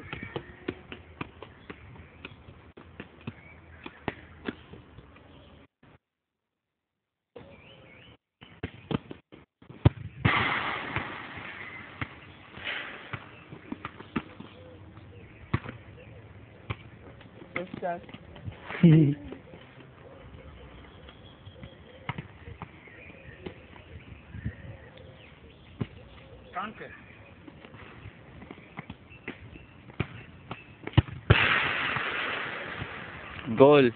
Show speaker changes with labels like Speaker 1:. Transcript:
Speaker 1: it. This. Conquer.
Speaker 2: Goal.